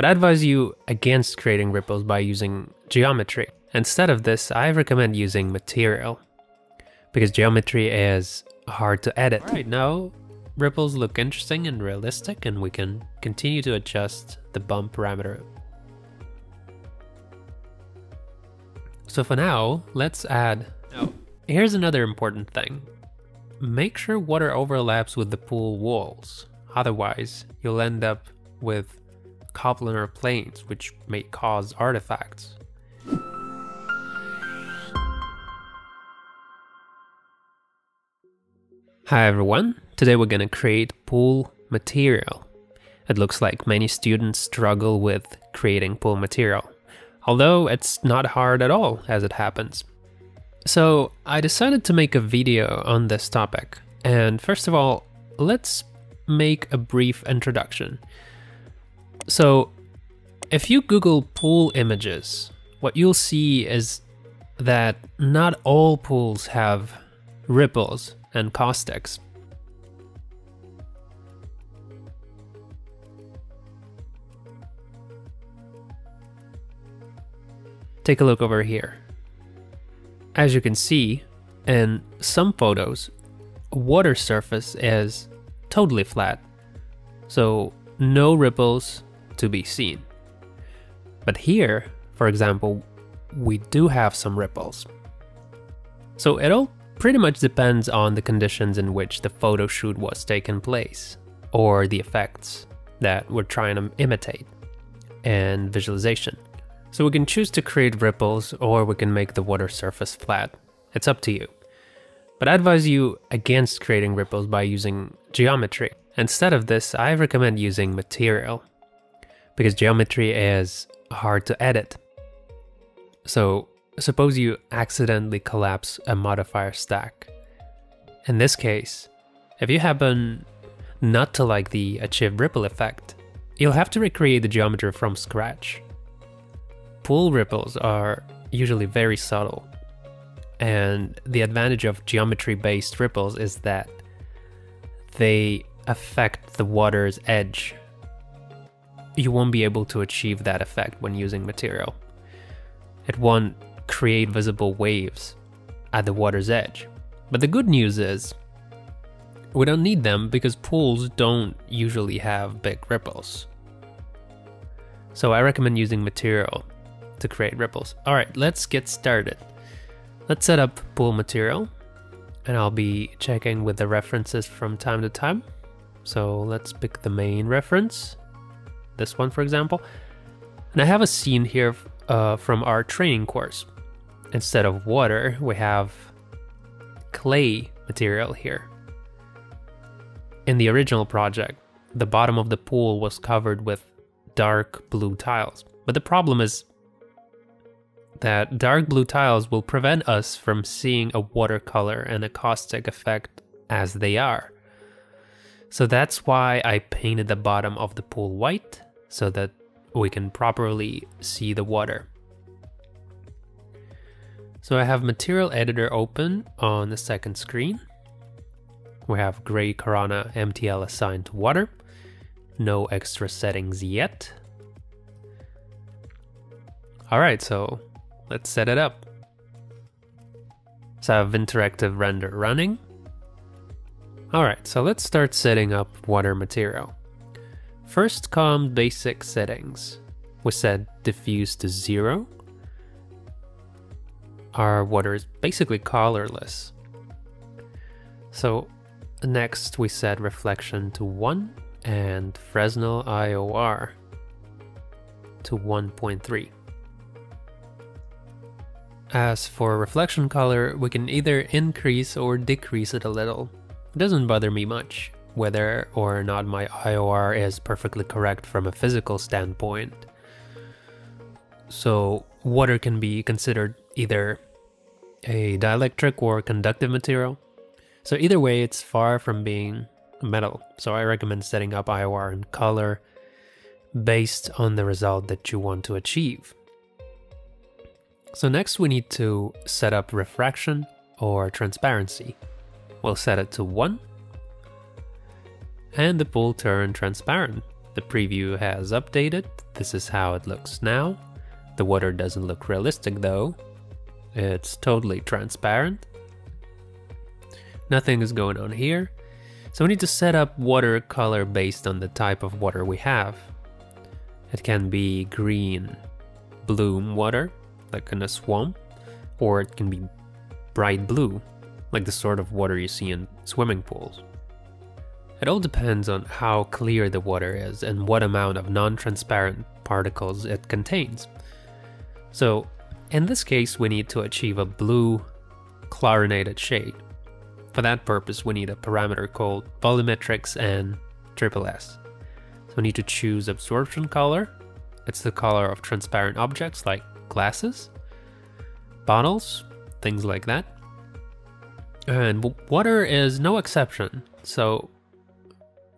But I advise you against creating ripples by using geometry. Instead of this, I recommend using material because geometry is hard to edit. Right now, ripples look interesting and realistic and we can continue to adjust the bump parameter. So for now, let's add... Oh, here's another important thing. Make sure water overlaps with the pool walls. Otherwise, you'll end up with coplanar planes, which may cause artifacts. Hi everyone, today we're gonna create pool material. It looks like many students struggle with creating pool material, although it's not hard at all as it happens. So I decided to make a video on this topic, and first of all, let's make a brief introduction. So if you Google pool images, what you'll see is that not all pools have ripples and caustics. Take a look over here. As you can see, in some photos, water surface is totally flat, so no ripples to be seen. But here, for example, we do have some ripples. So it all pretty much depends on the conditions in which the photo shoot was taken place, or the effects that we're trying to imitate, and visualization. So we can choose to create ripples, or we can make the water surface flat. It's up to you. But I advise you against creating ripples by using geometry. Instead of this, I recommend using material, because geometry is hard to edit. So suppose you accidentally collapse a modifier stack. In this case, if you happen not to like the achieved ripple effect, you'll have to recreate the geometry from scratch. Pool ripples are usually very subtle, and the advantage of geometry-based ripples is that they affect the water's edge. You won't be able to achieve that effect when using material. It won't create visible waves at the water's edge. But the good news is, we don't need them because pools don't usually have big ripples. So I recommend using material to create ripples. Alright, let's get started. Let's set up pool material and I'll be checking with the references from time to time. So let's pick the main reference, this one for example. And I have a scene here uh, from our training course instead of water, we have clay material here. In the original project, the bottom of the pool was covered with dark blue tiles. But the problem is that dark blue tiles will prevent us from seeing a watercolor and a caustic effect as they are. So that's why I painted the bottom of the pool white, so that we can properly see the water. So I have material editor open on the second screen. We have gray Corona MTL assigned to water. No extra settings yet. Alright, so let's set it up. So I have interactive render running. Alright, so let's start setting up water material. First come basic settings. We set diffuse to zero our water is basically colorless. So next we set reflection to 1 and Fresnel IOR to 1.3. As for reflection color, we can either increase or decrease it a little. It doesn't bother me much, whether or not my IOR is perfectly correct from a physical standpoint. So water can be considered either a dielectric or conductive material. So either way, it's far from being metal. So I recommend setting up IOR and color based on the result that you want to achieve. So next we need to set up refraction or transparency. We'll set it to 1 and the pool turned transparent. The preview has updated. This is how it looks now. The water doesn't look realistic though. It's totally transparent. Nothing is going on here. So we need to set up water color based on the type of water we have. It can be green bloom water, like in a swamp, or it can be bright blue, like the sort of water you see in swimming pools. It all depends on how clear the water is and what amount of non-transparent particles it contains. So in this case, we need to achieve a blue chlorinated shade. For that purpose, we need a parameter called volumetrics and triple S. So we need to choose absorption color. It's the color of transparent objects like glasses, bottles, things like that. And water is no exception. So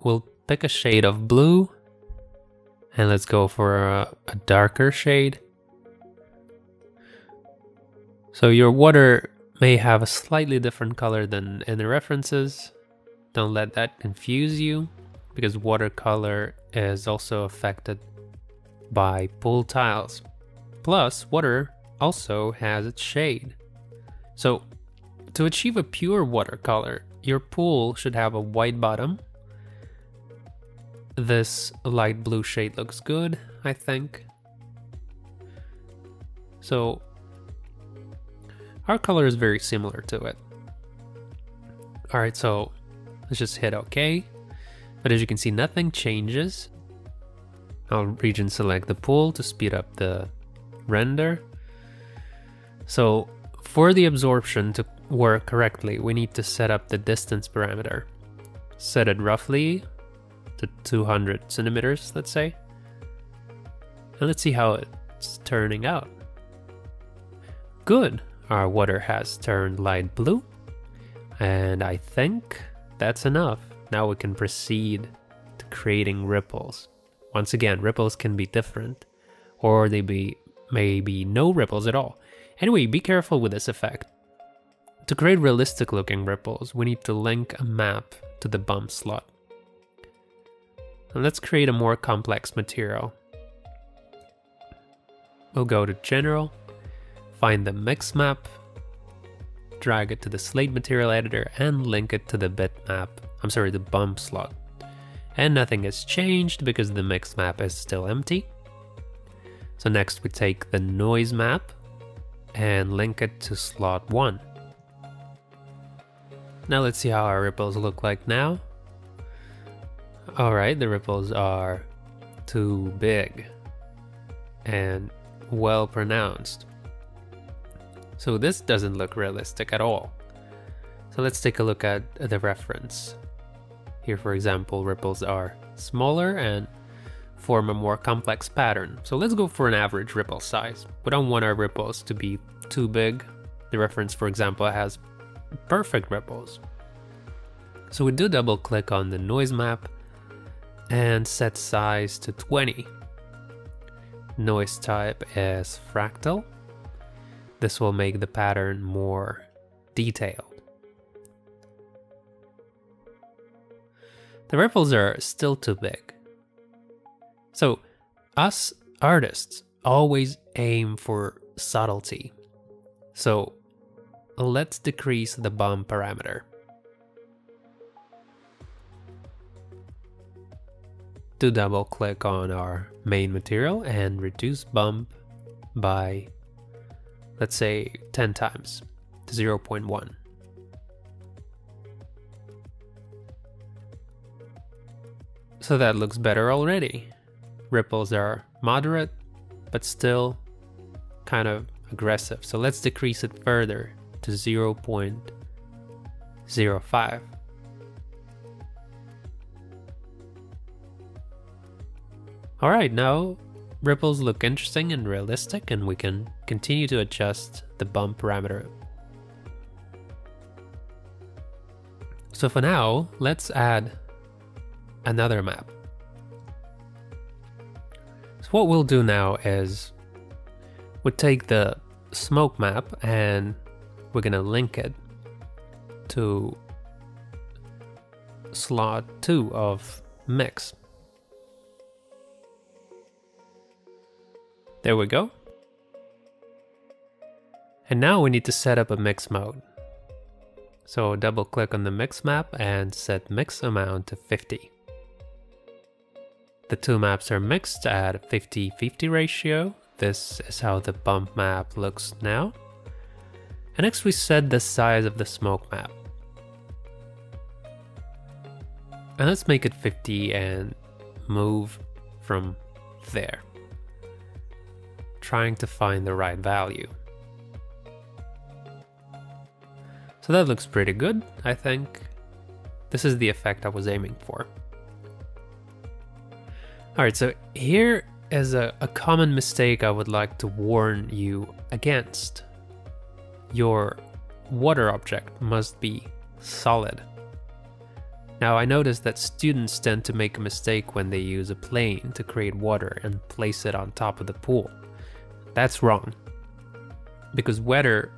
we'll pick a shade of blue and let's go for a, a darker shade. So your water may have a slightly different color than in the references. Don't let that confuse you because watercolor is also affected by pool tiles. Plus, water also has its shade. So, to achieve a pure watercolor, your pool should have a white bottom. This light blue shade looks good, I think. So, our color is very similar to it. Alright, so let's just hit OK. But as you can see, nothing changes. I'll region select the pool to speed up the render. So for the absorption to work correctly, we need to set up the distance parameter. Set it roughly to 200 centimeters, let's say. And let's see how it's turning out. Good, our water has turned light blue. And I think that's enough. Now we can proceed to creating ripples. Once again, ripples can be different, or they be maybe no ripples at all. Anyway, be careful with this effect. To create realistic looking ripples, we need to link a map to the bump slot. And let's create a more complex material. We'll go to General, find the mix map, drag it to the slate material editor and link it to the bitmap, I'm sorry, the bump slot. And nothing has changed because the mix map is still empty. So next we take the noise map and link it to slot 1. Now let's see how our ripples look like now. Alright, the ripples are too big and well pronounced. So this doesn't look realistic at all. So let's take a look at the reference. Here, for example, ripples are smaller and form a more complex pattern. So let's go for an average ripple size. We don't want our ripples to be too big. The reference, for example, has perfect ripples. So we do double click on the noise map and set size to 20. Noise type is fractal this will make the pattern more detailed. The ripples are still too big. So us artists always aim for subtlety. So let's decrease the bump parameter. Do double click on our main material and reduce bump by let's say 10 times to 0.1. So that looks better already. Ripples are moderate, but still kind of aggressive. So let's decrease it further to 0.05. Alright, now ripples look interesting and realistic and we can continue to adjust the bump parameter. So for now, let's add another map. So what we'll do now is we'll take the smoke map and we're gonna link it to slot 2 of mix. There we go. And now we need to set up a mix mode. So double click on the mix map and set mix amount to 50. The two maps are mixed at 50-50 ratio. This is how the bump map looks now. And next we set the size of the smoke map. And let's make it 50 and move from there. Trying to find the right value. So that looks pretty good, I think. This is the effect I was aiming for. Alright, so here is a, a common mistake I would like to warn you against. Your water object must be solid. Now I noticed that students tend to make a mistake when they use a plane to create water and place it on top of the pool. That's wrong. Because weather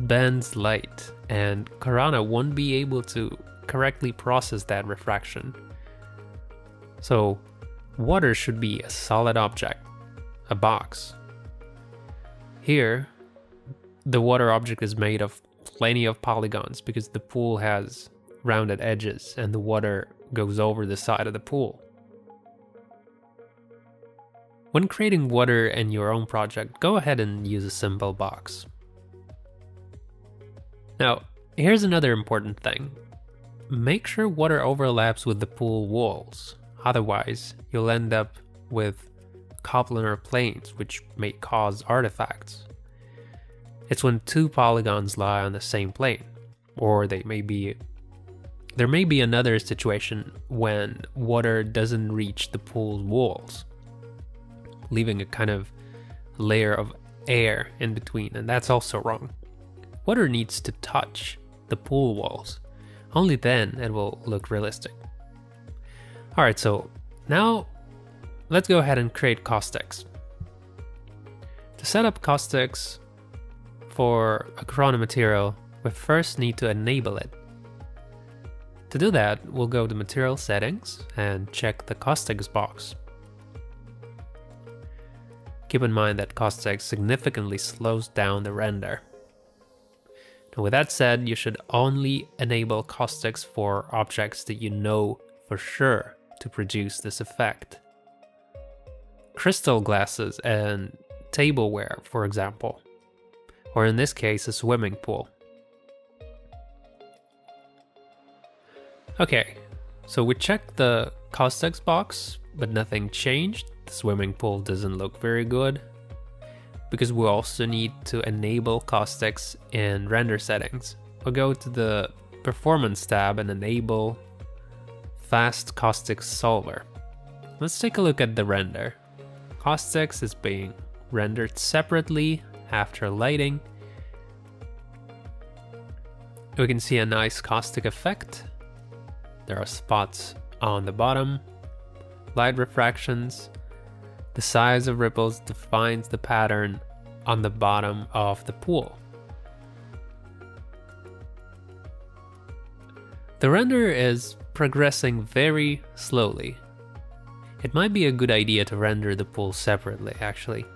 bends light and Corona won't be able to correctly process that refraction. So, water should be a solid object, a box. Here, the water object is made of plenty of polygons because the pool has rounded edges and the water goes over the side of the pool. When creating water in your own project, go ahead and use a simple box. Now, here's another important thing. Make sure water overlaps with the pool walls, otherwise you'll end up with coplanar planes which may cause artifacts. It's when two polygons lie on the same plane, or they may be there may be another situation when water doesn't reach the pool's walls, leaving a kind of layer of air in between, and that's also wrong. Water needs to touch the pool walls. Only then it will look realistic. Alright, so now let's go ahead and create caustics. To set up caustics for a Corona material, we first need to enable it. To do that, we'll go to Material Settings and check the Caustics box. Keep in mind that Caustics significantly slows down the render. Now With that said, you should only enable caustics for objects that you know for sure to produce this effect. Crystal glasses and tableware, for example, or in this case, a swimming pool. Okay, so we checked the caustics box, but nothing changed. The swimming pool doesn't look very good because we also need to enable caustics in render settings. We'll go to the performance tab and enable fast caustics solver. Let's take a look at the render. Caustics is being rendered separately after lighting. We can see a nice caustic effect. There are spots on the bottom, light refractions, the size of ripples defines the pattern on the bottom of the pool. The render is progressing very slowly. It might be a good idea to render the pool separately, actually.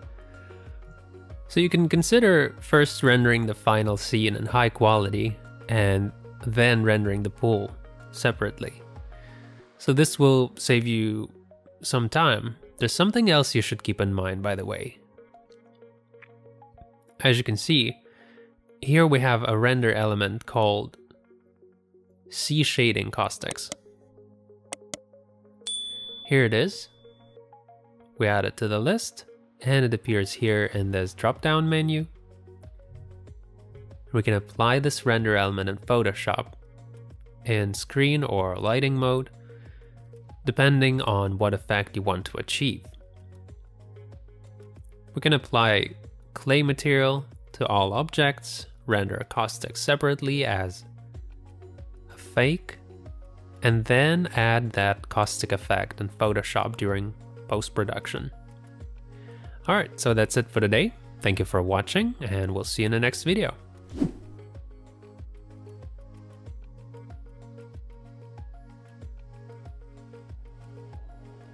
So you can consider first rendering the final scene in high quality and then rendering the pool separately. So this will save you some time there's something else you should keep in mind, by the way. As you can see, here we have a render element called C shading caustics. Here it is. We add it to the list and it appears here in this drop down menu. We can apply this render element in Photoshop in screen or lighting mode depending on what effect you want to achieve. We can apply clay material to all objects, render a caustic separately as a fake, and then add that caustic effect in Photoshop during post-production. Alright, so that's it for today. Thank you for watching, and we'll see you in the next video.